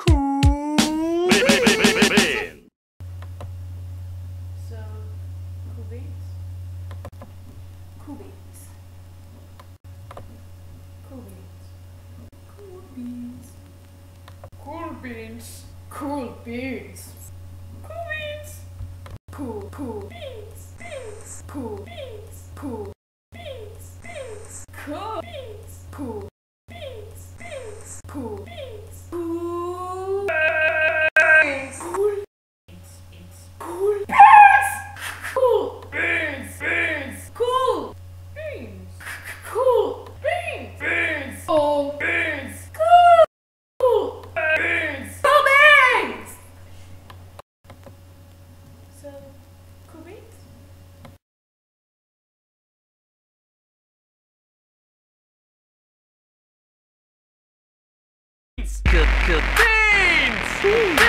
Cool beans. So, cool beans? Cool beans. Cool beans. Cool beans. Cool beans. Cool beans. Cool beans. Cool, Cool beans. Beans. Cool beans. Cool beans. Beans. Cool beans. Cool beans. Beans. Cool beans. Cool beans. Cool Cool beans! Cool beans! Beans! Cool beans! Cool beans! Beans! Cool beans! Cool! Cool beans! Cool beans! So, cool beans? Good, good. Beans.